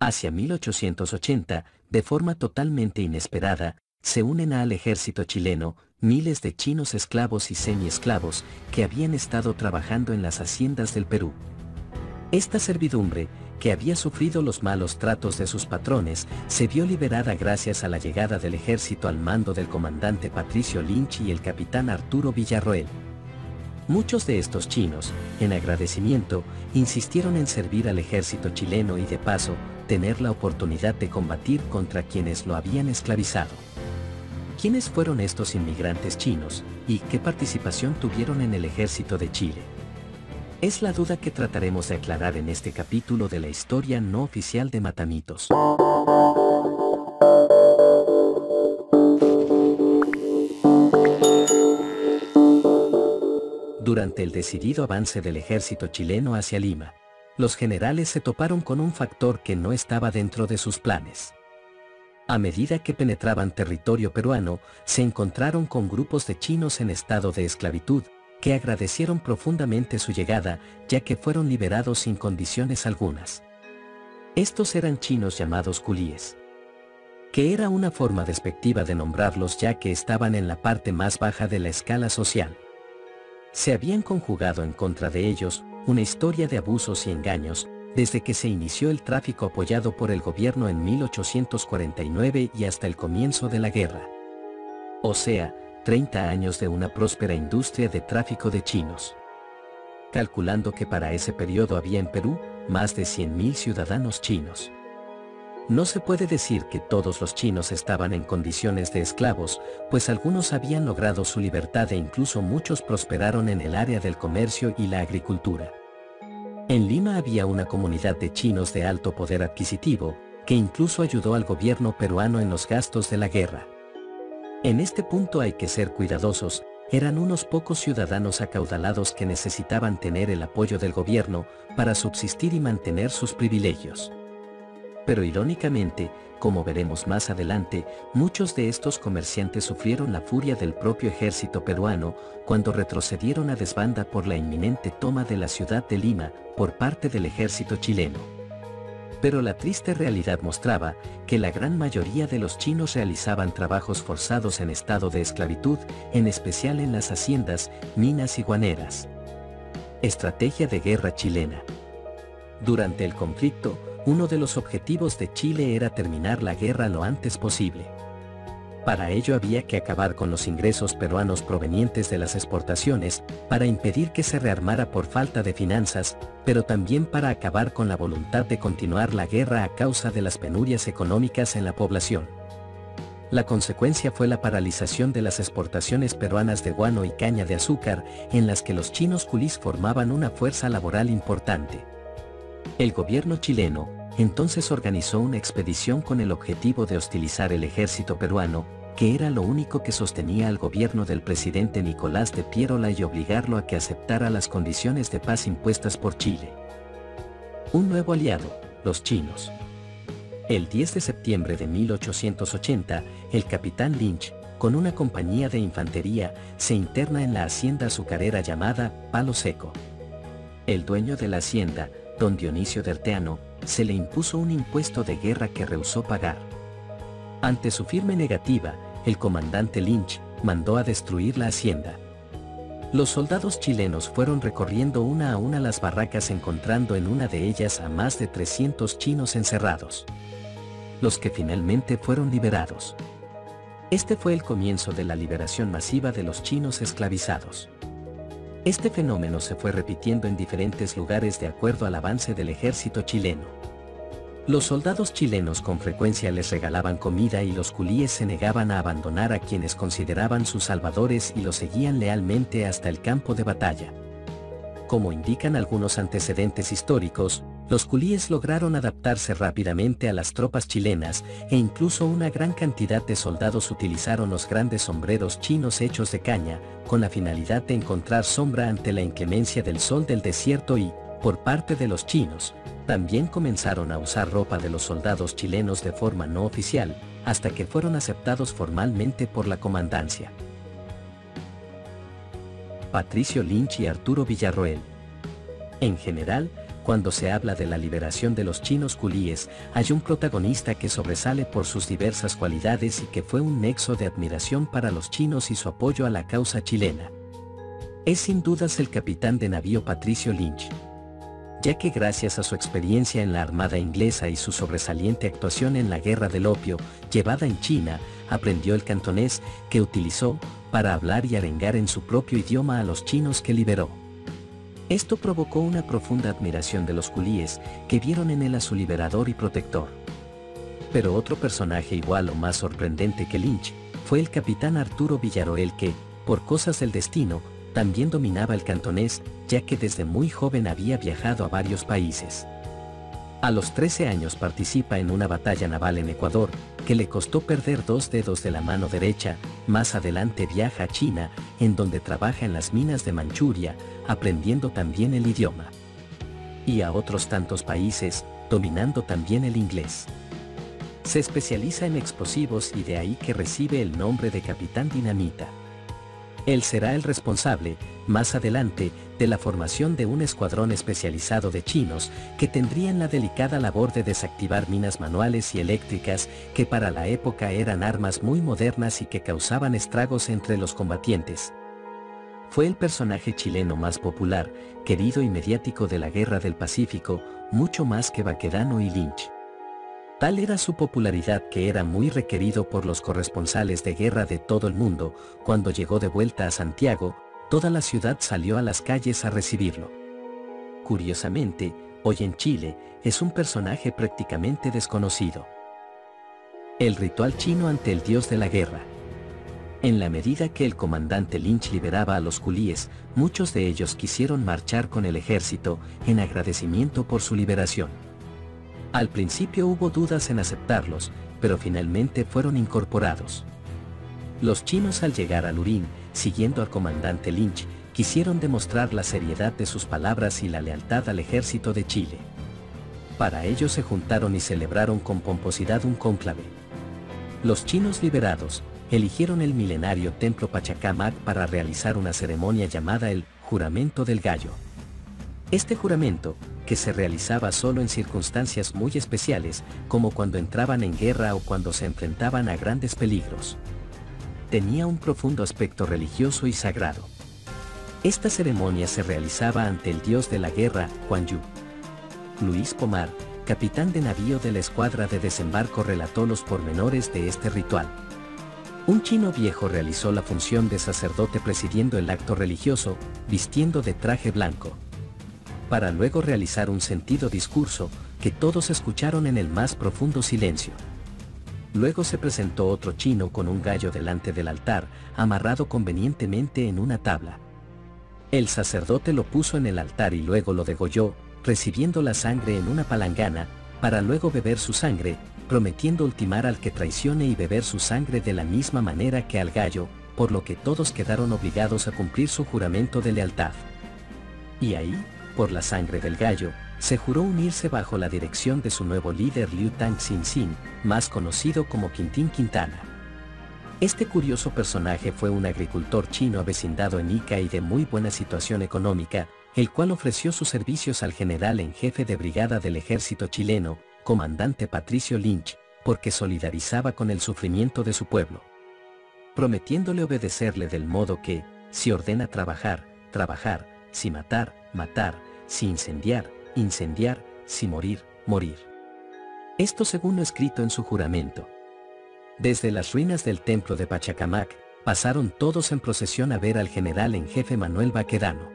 Hacia 1880, de forma totalmente inesperada, se unen al ejército chileno miles de chinos esclavos y semi-esclavos que habían estado trabajando en las haciendas del Perú. Esta servidumbre, que había sufrido los malos tratos de sus patrones, se vio liberada gracias a la llegada del ejército al mando del comandante Patricio Lynch y el capitán Arturo Villarroel. Muchos de estos chinos, en agradecimiento, insistieron en servir al ejército chileno y de paso, tener la oportunidad de combatir contra quienes lo habían esclavizado. ¿Quiénes fueron estos inmigrantes chinos y qué participación tuvieron en el ejército de Chile? Es la duda que trataremos de aclarar en este capítulo de la historia no oficial de Matamitos. Durante el decidido avance del ejército chileno hacia Lima, los generales se toparon con un factor que no estaba dentro de sus planes. A medida que penetraban territorio peruano, se encontraron con grupos de chinos en estado de esclavitud, que agradecieron profundamente su llegada, ya que fueron liberados sin condiciones algunas. Estos eran chinos llamados culíes, que era una forma despectiva de nombrarlos ya que estaban en la parte más baja de la escala social se habían conjugado en contra de ellos una historia de abusos y engaños, desde que se inició el tráfico apoyado por el gobierno en 1849 y hasta el comienzo de la guerra. O sea, 30 años de una próspera industria de tráfico de chinos. Calculando que para ese periodo había en Perú más de 100.000 ciudadanos chinos. No se puede decir que todos los chinos estaban en condiciones de esclavos, pues algunos habían logrado su libertad e incluso muchos prosperaron en el área del comercio y la agricultura. En Lima había una comunidad de chinos de alto poder adquisitivo, que incluso ayudó al gobierno peruano en los gastos de la guerra. En este punto hay que ser cuidadosos, eran unos pocos ciudadanos acaudalados que necesitaban tener el apoyo del gobierno para subsistir y mantener sus privilegios. Pero irónicamente, como veremos más adelante, muchos de estos comerciantes sufrieron la furia del propio ejército peruano cuando retrocedieron a desbanda por la inminente toma de la ciudad de Lima por parte del ejército chileno. Pero la triste realidad mostraba que la gran mayoría de los chinos realizaban trabajos forzados en estado de esclavitud, en especial en las haciendas, minas y guaneras. Estrategia de guerra chilena. Durante el conflicto, uno de los objetivos de Chile era terminar la guerra lo antes posible. Para ello había que acabar con los ingresos peruanos provenientes de las exportaciones, para impedir que se rearmara por falta de finanzas, pero también para acabar con la voluntad de continuar la guerra a causa de las penurias económicas en la población. La consecuencia fue la paralización de las exportaciones peruanas de guano y caña de azúcar, en las que los chinos culís formaban una fuerza laboral importante. El gobierno chileno, entonces organizó una expedición con el objetivo de hostilizar el ejército peruano, que era lo único que sostenía al gobierno del presidente Nicolás de Pierola y obligarlo a que aceptara las condiciones de paz impuestas por Chile. Un nuevo aliado, los chinos. El 10 de septiembre de 1880, el capitán Lynch, con una compañía de infantería, se interna en la hacienda azucarera llamada Palo Seco. El dueño de la hacienda, don Dionisio Derteano, se le impuso un impuesto de guerra que rehusó pagar. Ante su firme negativa, el comandante Lynch mandó a destruir la hacienda. Los soldados chilenos fueron recorriendo una a una las barracas encontrando en una de ellas a más de 300 chinos encerrados. Los que finalmente fueron liberados. Este fue el comienzo de la liberación masiva de los chinos esclavizados. Este fenómeno se fue repitiendo en diferentes lugares de acuerdo al avance del ejército chileno. Los soldados chilenos con frecuencia les regalaban comida y los culíes se negaban a abandonar a quienes consideraban sus salvadores y los seguían lealmente hasta el campo de batalla. Como indican algunos antecedentes históricos, los culíes lograron adaptarse rápidamente a las tropas chilenas e incluso una gran cantidad de soldados utilizaron los grandes sombreros chinos hechos de caña, con la finalidad de encontrar sombra ante la inclemencia del sol del desierto y, por parte de los chinos, también comenzaron a usar ropa de los soldados chilenos de forma no oficial, hasta que fueron aceptados formalmente por la comandancia. Patricio Lynch y Arturo Villarroel. En general, cuando se habla de la liberación de los chinos culíes, hay un protagonista que sobresale por sus diversas cualidades y que fue un nexo de admiración para los chinos y su apoyo a la causa chilena. Es sin dudas el capitán de navío Patricio Lynch, ya que gracias a su experiencia en la Armada inglesa y su sobresaliente actuación en la Guerra del Opio, llevada en China, aprendió el cantonés que utilizó para hablar y arengar en su propio idioma a los chinos que liberó. Esto provocó una profunda admiración de los culíes, que vieron en él a su liberador y protector. Pero otro personaje igual o más sorprendente que Lynch, fue el capitán Arturo Villaroel que, por cosas del destino, también dominaba el cantonés, ya que desde muy joven había viajado a varios países. A los 13 años participa en una batalla naval en Ecuador, que le costó perder dos dedos de la mano derecha, más adelante viaja a China, en donde trabaja en las minas de Manchuria, aprendiendo también el idioma. Y a otros tantos países, dominando también el inglés. Se especializa en explosivos y de ahí que recibe el nombre de Capitán Dinamita. Él será el responsable, más adelante, de la formación de un escuadrón especializado de chinos que tendrían la delicada labor de desactivar minas manuales y eléctricas que para la época eran armas muy modernas y que causaban estragos entre los combatientes. Fue el personaje chileno más popular, querido y mediático de la Guerra del Pacífico, mucho más que Baquedano y Lynch. Tal era su popularidad que era muy requerido por los corresponsales de guerra de todo el mundo, cuando llegó de vuelta a Santiago, toda la ciudad salió a las calles a recibirlo. Curiosamente, hoy en Chile, es un personaje prácticamente desconocido. El ritual chino ante el dios de la guerra. En la medida que el comandante Lynch liberaba a los culíes, muchos de ellos quisieron marchar con el ejército en agradecimiento por su liberación. Al principio hubo dudas en aceptarlos, pero finalmente fueron incorporados. Los chinos al llegar a Lurín, siguiendo al comandante Lynch, quisieron demostrar la seriedad de sus palabras y la lealtad al ejército de Chile. Para ello se juntaron y celebraron con pomposidad un cónclave. Los chinos liberados, eligieron el milenario templo Pachacamac para realizar una ceremonia llamada el juramento del gallo. Este juramento, que se realizaba solo en circunstancias muy especiales, como cuando entraban en guerra o cuando se enfrentaban a grandes peligros. Tenía un profundo aspecto religioso y sagrado. Esta ceremonia se realizaba ante el dios de la guerra, Juan Yu. Luis Pomar, capitán de navío de la escuadra de desembarco relató los pormenores de este ritual. Un chino viejo realizó la función de sacerdote presidiendo el acto religioso, vistiendo de traje blanco para luego realizar un sentido discurso que todos escucharon en el más profundo silencio. Luego se presentó otro chino con un gallo delante del altar, amarrado convenientemente en una tabla. El sacerdote lo puso en el altar y luego lo degolló, recibiendo la sangre en una palangana, para luego beber su sangre, prometiendo ultimar al que traicione y beber su sangre de la misma manera que al gallo, por lo que todos quedaron obligados a cumplir su juramento de lealtad. Y ahí, por la sangre del gallo, se juró unirse bajo la dirección de su nuevo líder Liu Tang Xin Xin, más conocido como Quintín Quintana. Este curioso personaje fue un agricultor chino avecindado en Ica y de muy buena situación económica, el cual ofreció sus servicios al general en jefe de brigada del ejército chileno, comandante Patricio Lynch, porque solidarizaba con el sufrimiento de su pueblo. Prometiéndole obedecerle del modo que, si ordena trabajar, trabajar, si matar, matar, si incendiar, incendiar, si morir, morir. Esto según lo escrito en su juramento. Desde las ruinas del templo de Pachacamac, pasaron todos en procesión a ver al general en jefe Manuel Baquedano.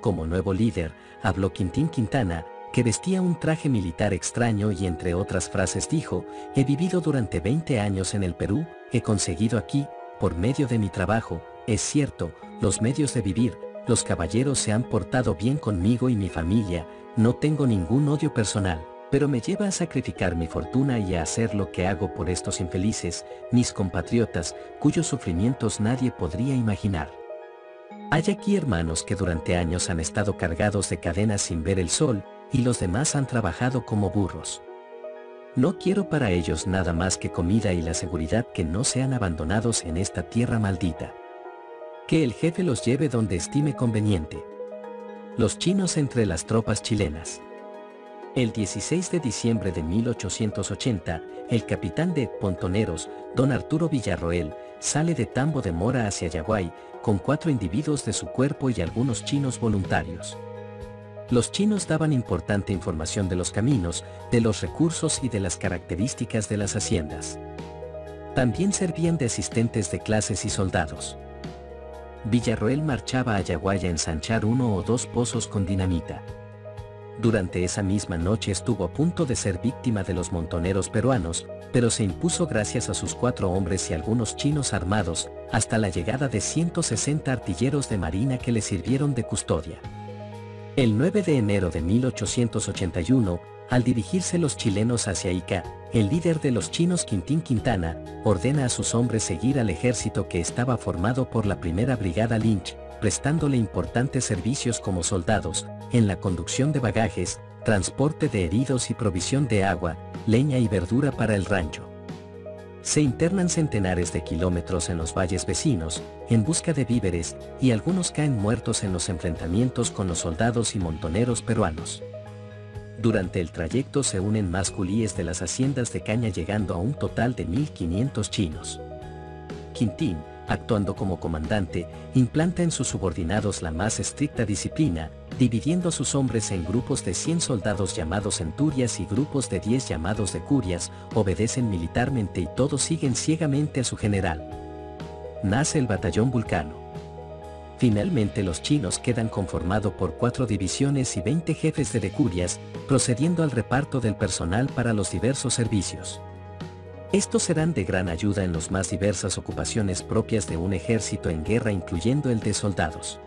Como nuevo líder, habló Quintín Quintana, que vestía un traje militar extraño y entre otras frases dijo, he vivido durante 20 años en el Perú, he conseguido aquí, por medio de mi trabajo, es cierto, los medios de vivir, los caballeros se han portado bien conmigo y mi familia, no tengo ningún odio personal, pero me lleva a sacrificar mi fortuna y a hacer lo que hago por estos infelices, mis compatriotas, cuyos sufrimientos nadie podría imaginar. Hay aquí hermanos que durante años han estado cargados de cadenas sin ver el sol, y los demás han trabajado como burros. No quiero para ellos nada más que comida y la seguridad que no sean abandonados en esta tierra maldita. Que el jefe los lleve donde estime conveniente. Los chinos entre las tropas chilenas. El 16 de diciembre de 1880, el capitán de Pontoneros, don Arturo Villarroel, sale de Tambo de Mora hacia Yaguay, con cuatro individuos de su cuerpo y algunos chinos voluntarios. Los chinos daban importante información de los caminos, de los recursos y de las características de las haciendas. También servían de asistentes de clases y soldados. Villarroel marchaba a Yaguay a ensanchar uno o dos pozos con dinamita. Durante esa misma noche estuvo a punto de ser víctima de los montoneros peruanos, pero se impuso gracias a sus cuatro hombres y algunos chinos armados, hasta la llegada de 160 artilleros de marina que le sirvieron de custodia. El 9 de enero de 1881, al dirigirse los chilenos hacia Ica, el líder de los chinos Quintín Quintana, ordena a sus hombres seguir al ejército que estaba formado por la primera brigada Lynch, prestándole importantes servicios como soldados, en la conducción de bagajes, transporte de heridos y provisión de agua, leña y verdura para el rancho. Se internan centenares de kilómetros en los valles vecinos, en busca de víveres, y algunos caen muertos en los enfrentamientos con los soldados y montoneros peruanos. Durante el trayecto se unen más culíes de las haciendas de caña llegando a un total de 1.500 chinos. Quintín, actuando como comandante, implanta en sus subordinados la más estricta disciplina, dividiendo a sus hombres en grupos de 100 soldados llamados centurias y grupos de 10 llamados de curias, obedecen militarmente y todos siguen ciegamente a su general. Nace el batallón Vulcano. Finalmente los chinos quedan conformados por cuatro divisiones y 20 jefes de decurias, procediendo al reparto del personal para los diversos servicios. Estos serán de gran ayuda en las más diversas ocupaciones propias de un ejército en guerra incluyendo el de soldados.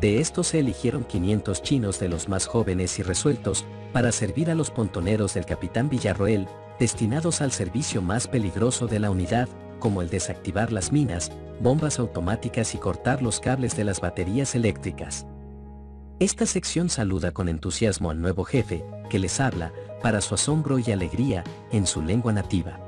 De estos se eligieron 500 chinos de los más jóvenes y resueltos, para servir a los pontoneros del capitán Villarroel, destinados al servicio más peligroso de la unidad, como el desactivar las minas, bombas automáticas y cortar los cables de las baterías eléctricas. Esta sección saluda con entusiasmo al nuevo jefe, que les habla, para su asombro y alegría, en su lengua nativa.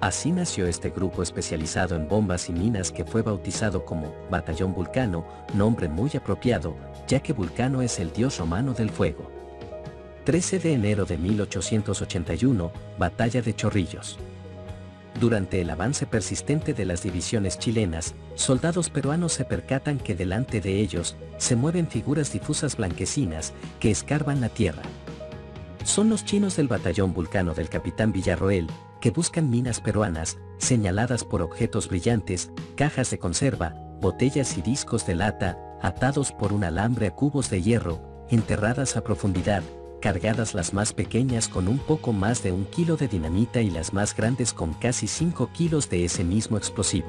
Así nació este grupo especializado en bombas y minas que fue bautizado como Batallón Vulcano, nombre muy apropiado, ya que Vulcano es el dios romano del fuego. 13 de enero de 1881, Batalla de Chorrillos. Durante el avance persistente de las divisiones chilenas, soldados peruanos se percatan que delante de ellos se mueven figuras difusas blanquecinas que escarban la tierra. Son los chinos del batallón vulcano del capitán Villarroel, que buscan minas peruanas, señaladas por objetos brillantes, cajas de conserva, botellas y discos de lata, atados por un alambre a cubos de hierro, enterradas a profundidad, cargadas las más pequeñas con un poco más de un kilo de dinamita y las más grandes con casi 5 kilos de ese mismo explosivo.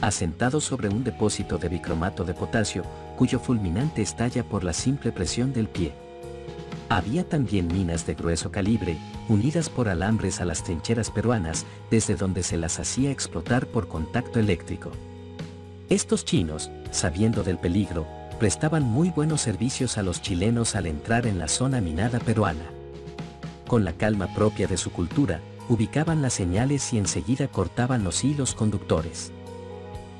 Asentado sobre un depósito de bicromato de potasio, cuyo fulminante estalla por la simple presión del pie. Había también minas de grueso calibre, unidas por alambres a las trincheras peruanas, desde donde se las hacía explotar por contacto eléctrico. Estos chinos, sabiendo del peligro, prestaban muy buenos servicios a los chilenos al entrar en la zona minada peruana. Con la calma propia de su cultura, ubicaban las señales y enseguida cortaban los hilos conductores.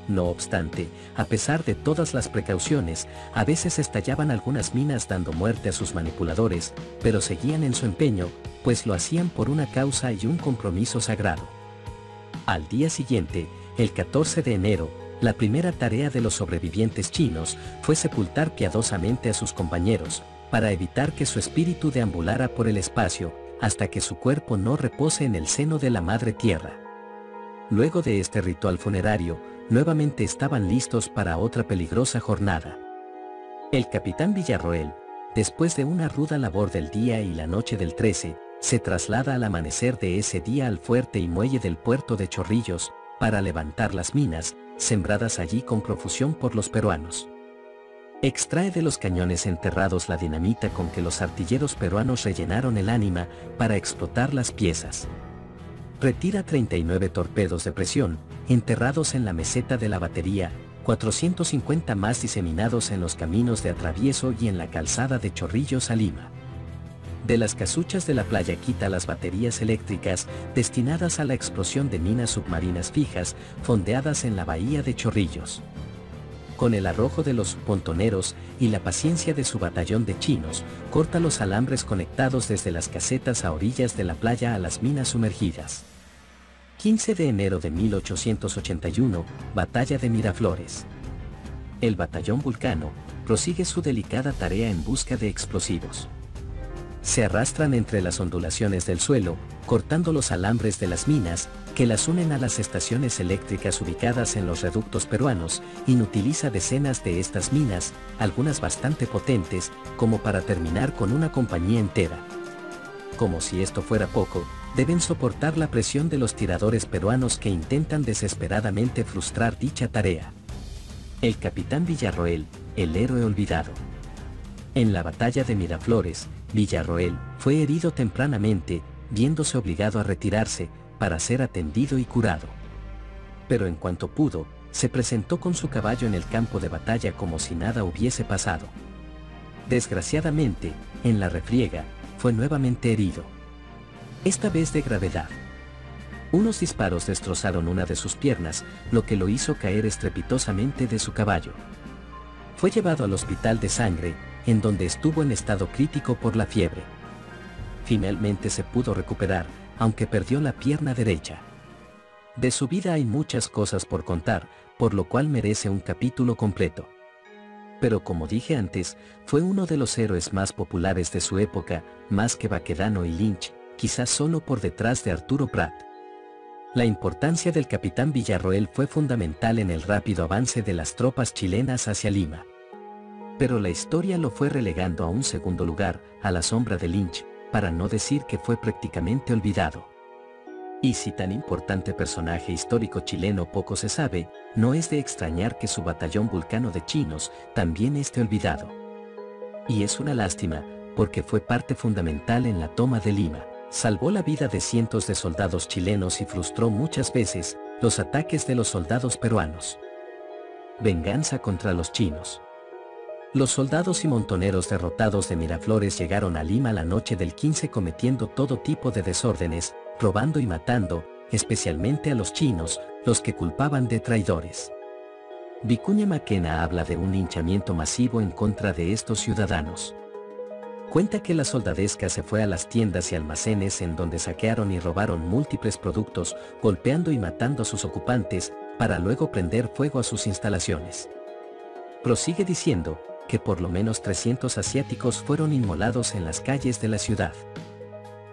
No obstante, a pesar de todas las precauciones, a veces estallaban algunas minas dando muerte a sus manipuladores, pero seguían en su empeño, pues lo hacían por una causa y un compromiso sagrado. Al día siguiente, el 14 de enero, la primera tarea de los sobrevivientes chinos fue sepultar piadosamente a sus compañeros, para evitar que su espíritu deambulara por el espacio, hasta que su cuerpo no repose en el seno de la Madre Tierra. Luego de este ritual funerario, nuevamente estaban listos para otra peligrosa jornada. El capitán Villarroel, después de una ruda labor del día y la noche del 13, se traslada al amanecer de ese día al fuerte y muelle del puerto de Chorrillos, para levantar las minas, sembradas allí con profusión por los peruanos. Extrae de los cañones enterrados la dinamita con que los artilleros peruanos rellenaron el ánima para explotar las piezas. Retira 39 torpedos de presión, enterrados en la meseta de la batería, 450 más diseminados en los caminos de atravieso y en la calzada de Chorrillos a Lima. De las casuchas de la playa quita las baterías eléctricas destinadas a la explosión de minas submarinas fijas fondeadas en la bahía de Chorrillos. con el arrojo de los pontoneros y la paciencia de su batallón de chinos, corta los alambres conectados desde las casetas a orillas de la playa a las minas sumergidas. 15 de enero de 1881, Batalla de Miraflores. El batallón Vulcano prosigue su delicada tarea en busca de explosivos. Se arrastran entre las ondulaciones del suelo, cortando los alambres de las minas, que las unen a las estaciones eléctricas ubicadas en los reductos peruanos, inutiliza decenas de estas minas, algunas bastante potentes, como para terminar con una compañía entera. Como si esto fuera poco, deben soportar la presión de los tiradores peruanos que intentan desesperadamente frustrar dicha tarea. El capitán Villarroel, el héroe olvidado. En la batalla de Miraflores, Villarroel fue herido tempranamente, viéndose obligado a retirarse, para ser atendido y curado. Pero en cuanto pudo, se presentó con su caballo en el campo de batalla como si nada hubiese pasado. Desgraciadamente, en la refriega, fue nuevamente herido. Esta vez de gravedad. Unos disparos destrozaron una de sus piernas, lo que lo hizo caer estrepitosamente de su caballo. Fue llevado al hospital de sangre, en donde estuvo en estado crítico por la fiebre. Finalmente se pudo recuperar, aunque perdió la pierna derecha. De su vida hay muchas cosas por contar, por lo cual merece un capítulo completo. Pero como dije antes, fue uno de los héroes más populares de su época, más que Baquedano y Lynch, quizás solo por detrás de Arturo Prat. La importancia del capitán Villarroel fue fundamental en el rápido avance de las tropas chilenas hacia Lima. Pero la historia lo fue relegando a un segundo lugar, a la sombra de Lynch, para no decir que fue prácticamente olvidado. Y si tan importante personaje histórico chileno poco se sabe, no es de extrañar que su batallón vulcano de chinos también esté olvidado. Y es una lástima, porque fue parte fundamental en la toma de Lima. Salvó la vida de cientos de soldados chilenos y frustró muchas veces los ataques de los soldados peruanos. Venganza contra los chinos. Los soldados y montoneros derrotados de Miraflores llegaron a Lima la noche del 15 cometiendo todo tipo de desórdenes, robando y matando, especialmente a los chinos, los que culpaban de traidores. Vicuña Maquena habla de un linchamiento masivo en contra de estos ciudadanos. Cuenta que la soldadesca se fue a las tiendas y almacenes en donde saquearon y robaron múltiples productos, golpeando y matando a sus ocupantes, para luego prender fuego a sus instalaciones. Prosigue diciendo, que por lo menos 300 asiáticos fueron inmolados en las calles de la ciudad.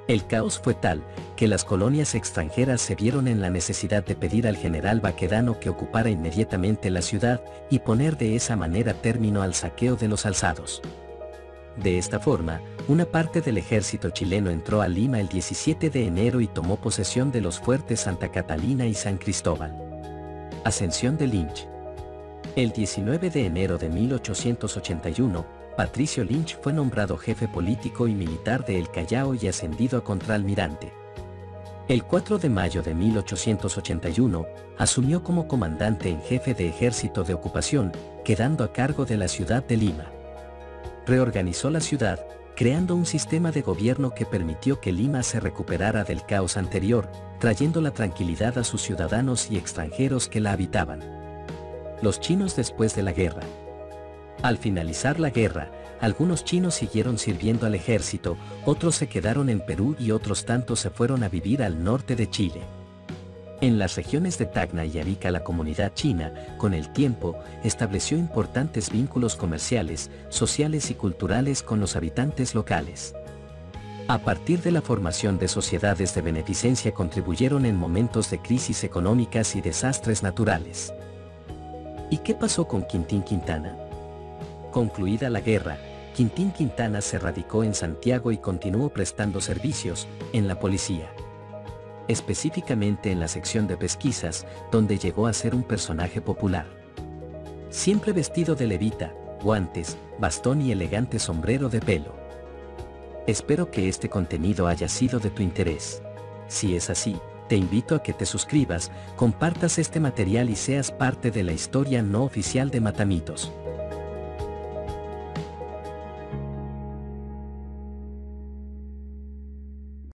El caos fue tal, que las colonias extranjeras se vieron en la necesidad de pedir al general Baquedano que ocupara inmediatamente la ciudad y poner de esa manera término al saqueo de los alzados. De esta forma, una parte del ejército chileno entró a Lima el 17 de enero y tomó posesión de los fuertes Santa Catalina y San Cristóbal. Ascensión de Lynch. El 19 de enero de 1881, Patricio Lynch fue nombrado jefe político y militar de El Callao y ascendido a contraalmirante. El 4 de mayo de 1881, asumió como comandante en jefe de ejército de ocupación, quedando a cargo de la ciudad de Lima. Reorganizó la ciudad, creando un sistema de gobierno que permitió que Lima se recuperara del caos anterior, trayendo la tranquilidad a sus ciudadanos y extranjeros que la habitaban los chinos después de la guerra. Al finalizar la guerra, algunos chinos siguieron sirviendo al ejército, otros se quedaron en Perú y otros tantos se fueron a vivir al norte de Chile. En las regiones de Tacna y Arica la comunidad china, con el tiempo, estableció importantes vínculos comerciales, sociales y culturales con los habitantes locales. A partir de la formación de sociedades de beneficencia contribuyeron en momentos de crisis económicas y desastres naturales. ¿Y qué pasó con Quintín Quintana? Concluida la guerra, Quintín Quintana se radicó en Santiago y continuó prestando servicios en la policía. Específicamente en la sección de pesquisas, donde llegó a ser un personaje popular. Siempre vestido de levita, guantes, bastón y elegante sombrero de pelo. Espero que este contenido haya sido de tu interés. Si es así, te invito a que te suscribas, compartas este material y seas parte de la historia no oficial de Matamitos.